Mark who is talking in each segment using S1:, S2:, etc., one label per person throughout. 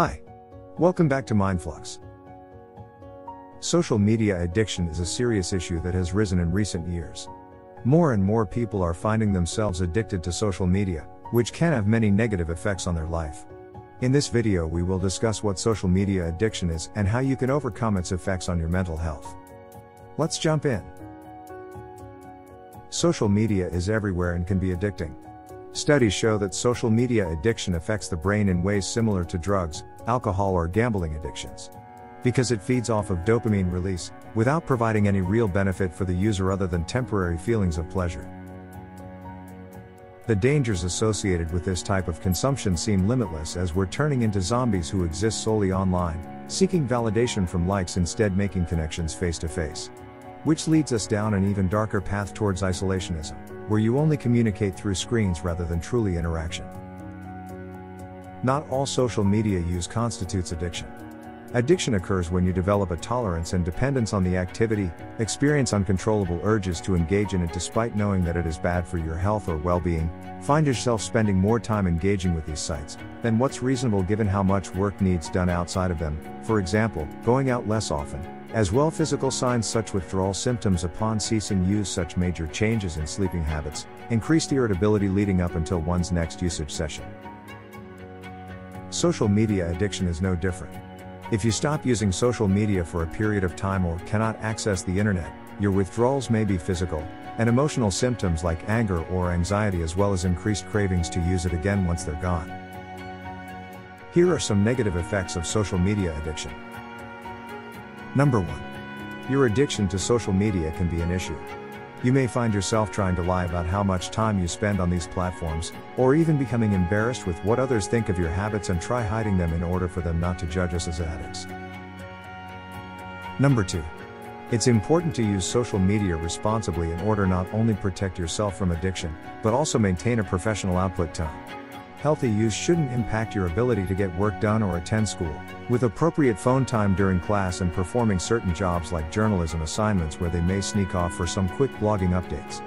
S1: Hi. Welcome back to Mindflux. Social media addiction is a serious issue that has risen in recent years. More and more people are finding themselves addicted to social media, which can have many negative effects on their life. In this video, we will discuss what social media addiction is and how you can overcome its effects on your mental health. Let's jump in. Social media is everywhere and can be addicting. Studies show that social media addiction affects the brain in ways similar to drugs, alcohol, or gambling addictions. Because it feeds off of dopamine release, without providing any real benefit for the user other than temporary feelings of pleasure. The dangers associated with this type of consumption seem limitless as we're turning into zombies who exist solely online, seeking validation from likes instead making connections face to face. Which leads us down an even darker path towards isolationism where you only communicate through screens rather than truly interaction. Not all social media use constitutes addiction. Addiction occurs when you develop a tolerance and dependence on the activity, experience uncontrollable urges to engage in it despite knowing that it is bad for your health or well being, find yourself spending more time engaging with these sites than what's reasonable given how much work needs done outside of them, for example, going out less often, as well, physical signs such withdrawal symptoms upon ceasing use, such major changes in sleeping habits, increased irritability leading up until one's next usage session. Social media addiction is no different. If you stop using social media for a period of time or cannot access the internet, your withdrawals may be physical, and emotional symptoms like anger or anxiety, as well as increased cravings to use it again once they're gone. Here are some negative effects of social media addiction. Number 1. Your addiction to social media can be an issue. You may find yourself trying to lie about how much time you spend on these platforms, or even becoming embarrassed with what others think of your habits and try hiding them in order for them not to judge us as addicts. Number 2. It's important to use social media responsibly in order not only protect yourself from addiction, but also maintain a professional output tone. Healthy use shouldn't impact your ability to get work done or attend school, with appropriate phone time during class and performing certain jobs like journalism assignments where they may sneak off for some quick blogging updates.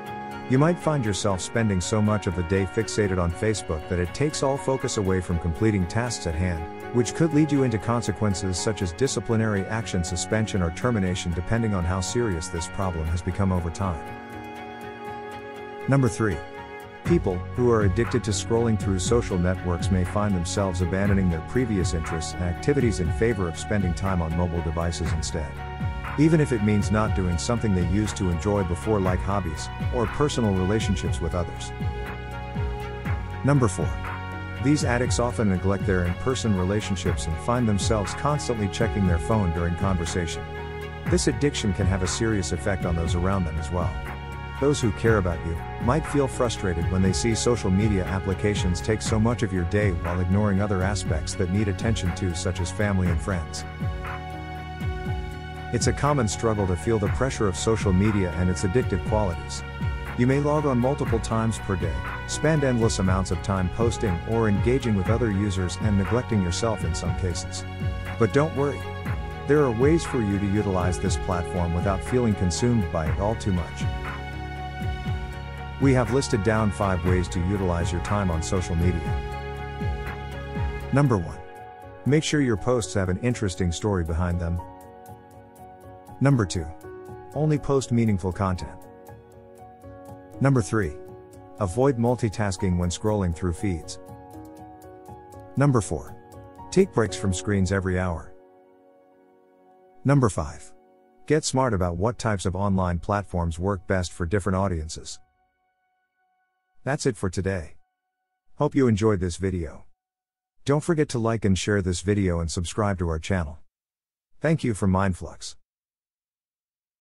S1: You might find yourself spending so much of the day fixated on Facebook that it takes all focus away from completing tasks at hand, which could lead you into consequences such as disciplinary action, suspension, or termination depending on how serious this problem has become over time. Number 3. People who are addicted to scrolling through social networks may find themselves abandoning their previous interests and activities in favor of spending time on mobile devices instead. Even if it means not doing something they used to enjoy before, like hobbies or personal relationships with others. Number 4. These addicts often neglect their in person relationships and find themselves constantly checking their phone during conversation. This addiction can have a serious effect on those around them as well. Those who care about you might feel frustrated when they see social media applications take so much of your day while ignoring other aspects that need attention too, such as family and friends. It's a common struggle to feel the pressure of social media and its addictive qualities. You may log on multiple times per day, spend endless amounts of time posting or engaging with other users and neglecting yourself in some cases. But don't worry. There are ways for you to utilize this platform without feeling consumed by it all too much. We have listed down 5 ways to utilize your time on social media. Number 1. Make sure your posts have an interesting story behind them. Number 2. Only post meaningful content. Number 3. Avoid multitasking when scrolling through feeds. Number 4. Take breaks from screens every hour. Number 5. Get smart about what types of online platforms work best for different audiences. That's it for today. Hope you enjoyed this video. Don't forget to like and share this video and subscribe to our channel. Thank you for Mindflux.